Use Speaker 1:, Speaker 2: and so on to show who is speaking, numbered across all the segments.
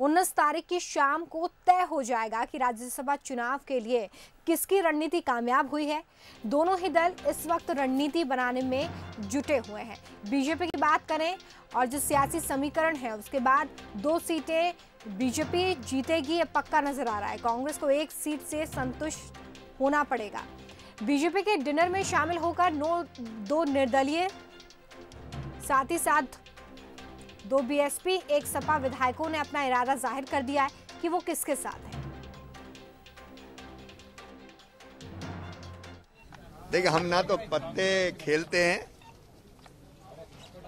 Speaker 1: उन्नीस तारीख की शाम को तय हो जाएगा कि राज्यसभा चुनाव के लिए किसकी रणनीति कामयाब हुई है। दोनों ही दल इस वक्त रणनीति बनाने में जुटे हुए हैं। बीजेपी की बात करें और जो सियासी समीकरण है, उसके बाद दो सीटें बीजेपी जीतेगी, ये पक्का नज़र आ रहा है। कांग्रेस को एक सीट से संतुष्ट होना पड़ेगा। बीजेपी के डिनर में शामिल होकर नो, दो निर्दलीय साथ ही साथ दो बीएसपी, एक सपा विधायकों ने अपना इरादा ज़ाहिर कर दिया है कि वो किसके साथ है।
Speaker 2: देखिए, हम ना तो पत्ते खेलते हैं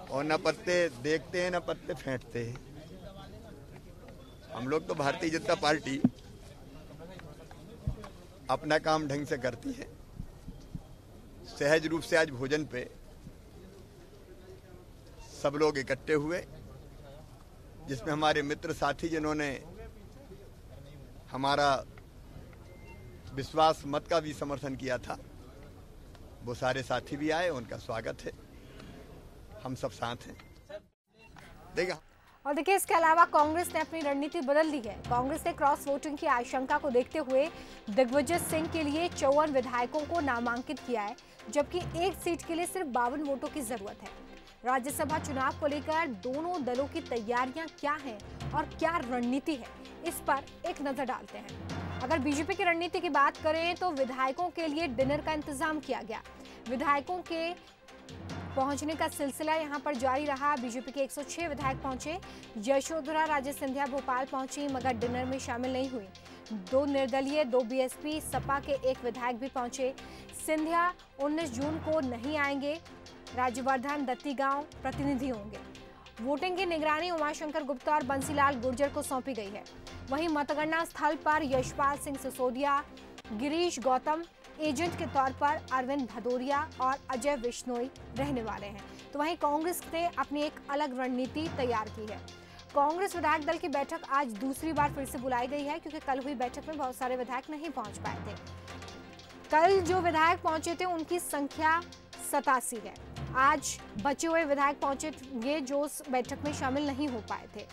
Speaker 2: और ना पत्ते देखते हैं, ना पत्ते फेंटते हैं। हम लोग तो भारतीय जनता पार्टी अपना काम ढंग से करती है। सहज रूप से आज भोजन पे सब लोग इकट्ठे हुए। जिसमें हमारे मित्र साथी जिन्होंने हमारा विश्वास मत का भी समर्थन किया था, वो सारे साथी भी आए, उनका स्वागत है। हम सब साथ हैं। देखा।
Speaker 1: और देखिए, इसके अलावा कांग्रेस ने अपनी रणनीति बदल दी है। कांग्रेस ने क्रॉस वोटिंग की आशंका को देखते हुए दिग्विजय सिंह के लिए चौवन विधायकों को नामांकित किया है, जबकि एक सीट के लिए सिर्फ़ बावन वोटों की ज़रूरत है। राज्यसभा चुनाव को लेकर दोनों दलों की तैयारियाँ क्या हैं और क्या रणनीति है, इस पर एक नज़र डालते हैं। अगर बीजेपी की रणनीति की बात करें तो विधायकों के लिए डिनर का इंतज़ाम किया गया। विधायकों के पहुँचने का सिलसिला यहाँ पर जारी रहा। बीजेपी के 106 विधायक पहुँचे, यशोधरा राजे सिंधिया, भोपाल पहुँची, मगर डिनर में शामिल नहीं हुई। दो निर्दलीय, दो बीएसपी, सपा के एक विधायक भी पहुँचे। सिंधिया 19 जून को नहीं आएँगे राज्यवर्धन दत्ती गाँव प्रतिनिधि होंगे। वोटिंग की निगरानी उमाशंकर गुप्ता और बंसीलाल गुर्जर को सौंपी गई है। वहीं मतगणना स्थल पर यशपाल सिंह सिसोदिया, गिरीश गौतम, एजेंट के तौर पर अरविंद भदौरिया और अजय बिश्नोई रहने वाले हैं। तो वहीं कांग्रेस ने अपनी एक अलग रणनीति तैयार की है। कांग्रेस विधायक दल की बैठक आज दूसरी बार फिर से बुलाई गई है, क्योंकि कल हुई बैठक में बहुत सारे विधायक नहीं पहुँच पाए थे। कल जो विधायक पहुँचे थे, उनकी संख्या सतासी है। आज बचे हुए विधायक पहुँचेंगे जो उस बैठक में शामिल नहीं हो पाए थे।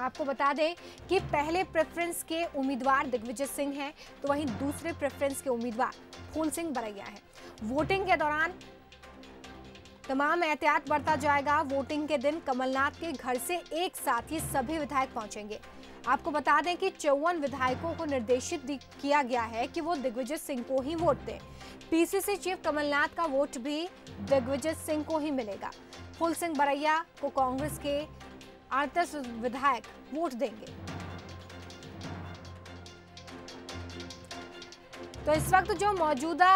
Speaker 1: आपको बता दें कि पहले प्रेफरेंस के उम्मीदवार दिग्विजय सिंह हैं तो वहीं दूसरे प्रेफरेंस के उम्मीदवार फूल सिंह बरैया हैं। वोटिंग के दौरान तमाम एहतियात बरता जाएगा। वोटिंग के दिन कमलनाथ के घर से एक साथ ही सभी विधायक पहुँचेंगे। आपको बता दें कि चौवन विधायकों को निर्देशित किया गया है कि वो दिग्विजय सिंह को ही वोट दें। पीसीसी चीफ कमलनाथ का वोट भी दिग्विजय सिंह को ही मिलेगा। फुल सिंह बरैया को कांग्रेस के अड़तीस विधायक वोट देंगे। तो इस वक्त जो मौजूदा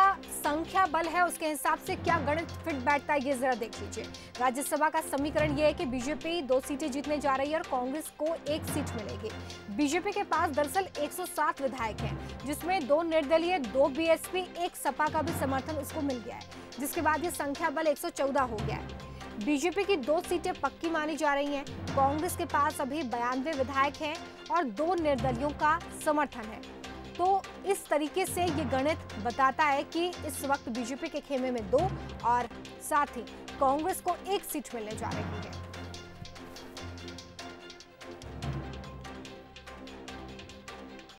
Speaker 1: संख्या बल है, उसके हिसाब से क्या गणित फिट बैठता है, ये जरा देख लीजिए। राज्यसभा का समीकरण ये है कि बीजेपी दो सीटें जीतने जा रही है और कांग्रेस को एक सीट मिलेगी। बीजेपी के पास दरअसल 107 विधायक हैं, जिसमें दो निर्दलीय, दो बीएसपी, एक सपा का भी समर्थन उसको मिल गया है, जिसके बाद ये संख्या बल एक सौ चौदह हो गया है। बीजेपी की दो सीटें पक्की मानी जा रही हैं, कांग्रेस के पास अभी बयानवे विधायक हैं और दो निर्दलियों का समर्थन है। तो इस तरीके से ये गणित बताता है कि इस वक्त बीजेपी के खेमे में दो और साथ ही कांग्रेस को एक सीट मिलने जा रही है।